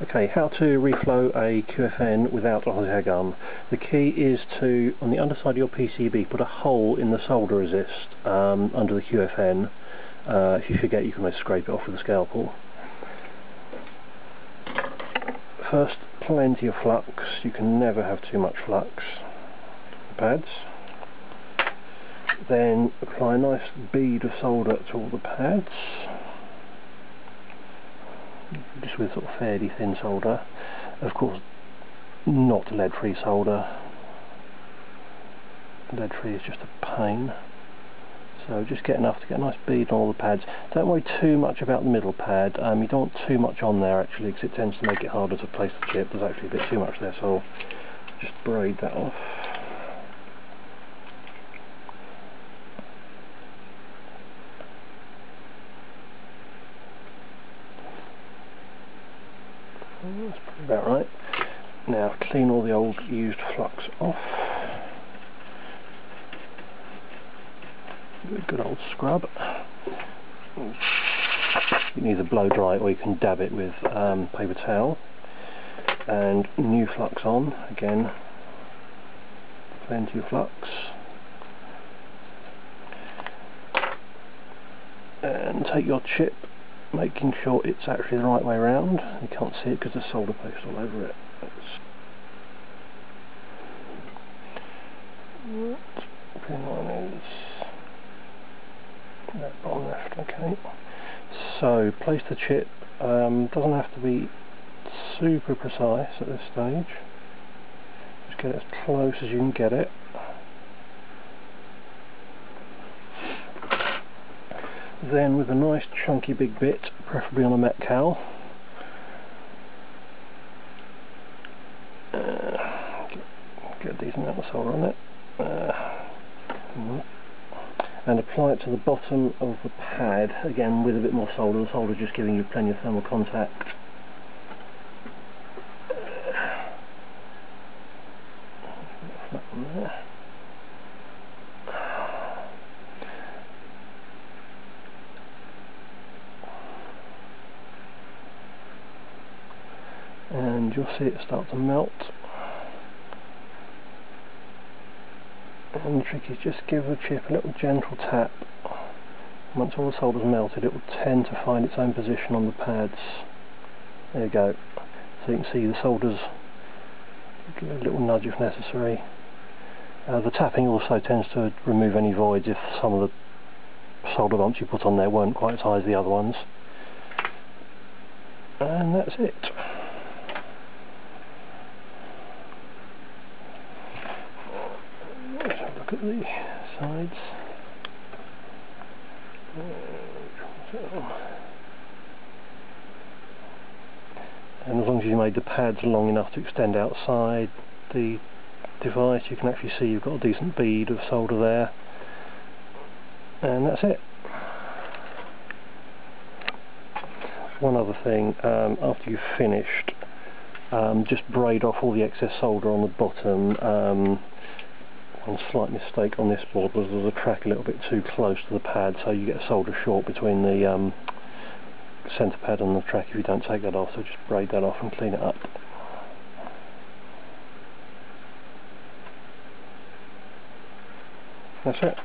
Okay, how to reflow a QFN without a hot air gun. The key is to, on the underside of your PCB, put a hole in the solder resist um, under the QFN. Uh, if you forget, you can always scrape it off with a scalpel. First, plenty of flux. You can never have too much flux. The Pads. Then apply a nice bead of solder to all the pads just with sort of fairly thin solder. Of course not lead free solder. Lead free is just a pain. So just get enough to get a nice bead on all the pads. Don't worry too much about the middle pad. Um, you don't want too much on there actually because it tends to make it harder to place the chip. There's actually a bit too much there so I'll just braid that off That's about right. Now clean all the old used flux off. A good old scrub. You can either blow dry or you can dab it with um, paper towel. And new flux on, again, plenty of flux. And take your chip making sure it's actually the right way around. You can't see it because there's solder paste all over it. pin one is that bottom left, okay. So place the chip, um, doesn't have to be super precise at this stage. Just get it as close as you can get it. Then with a nice chunky big bit, preferably on a Metcal, uh, get, a decent amount of solder on it, uh, and apply it to the bottom of the pad, again with a bit more solder, the solder just giving you plenty of thermal contact. there. And you'll see it start to melt. And the trick is just give the chip a little gentle tap. Once all the solder's melted it will tend to find its own position on the pads. There you go. So you can see the solder's give a little nudge if necessary. Uh, the tapping also tends to remove any voids if some of the solder bumps you put on there weren't quite as high as the other ones. And that's it look at the sides. And as long as you made the pads long enough to extend outside the device, you can actually see you've got a decent bead of solder there. And that's it. One other thing, um, after you've finished, um, just braid off all the excess solder on the bottom. Um, slight mistake on this board was there's a track a little bit too close to the pad so you get a solder short between the um, centre pad and the track if you don't take that off so just braid that off and clean it up. That's it.